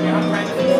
Yeah, I'm trying to